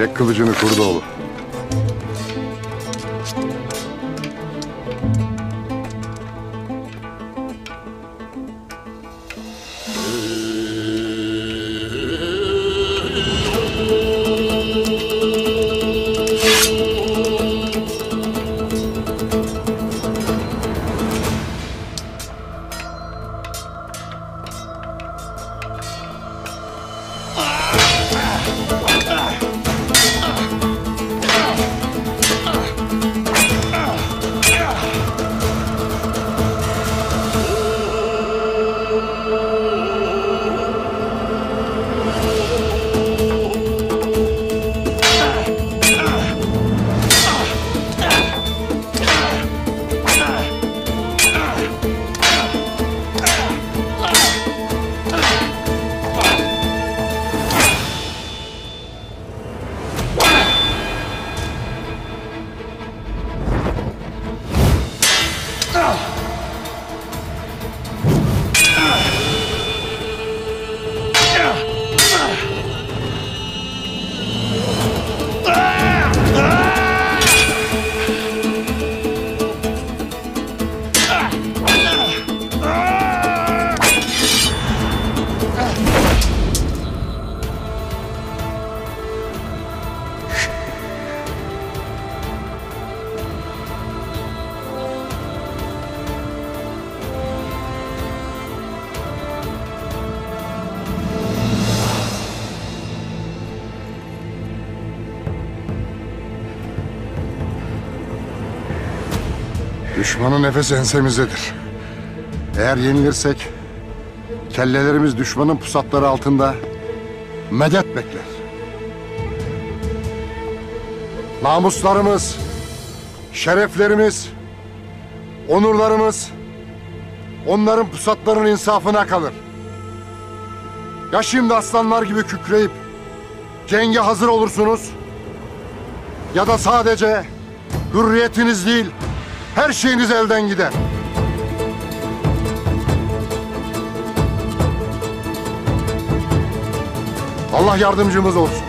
Çek kılıcını Kurdoğlu. Go! Düşmanın nefesi ensemizdedir. Eğer yenilirsek kellelerimiz düşmanın pusatları altında medet bekler. Namuslarımız, şereflerimiz, onurlarımız onların pusatlarının insafına kalır. Ya şimdi aslanlar gibi kükreyip cenge hazır olursunuz ya da sadece hürriyetiniz değil her şeyiniz elden gider. Allah yardımcımız olsun.